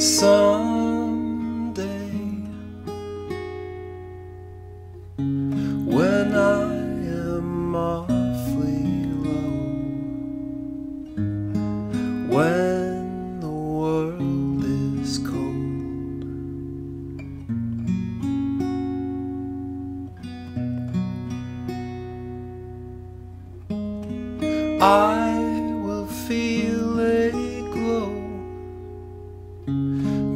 Someday, when I am awfully low, when the world is cold, I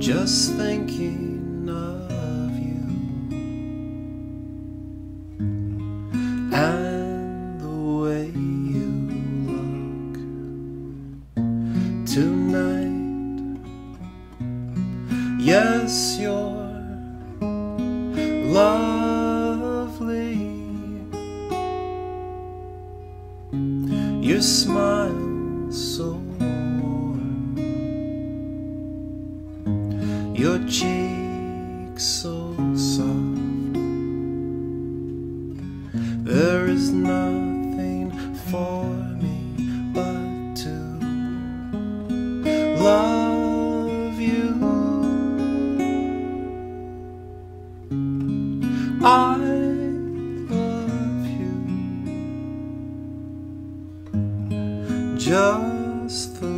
just thinking of you and the way you look tonight. Yes, you're lovely. Your smile so your cheeks so soft. There is nothing for me but to love you. I love you just the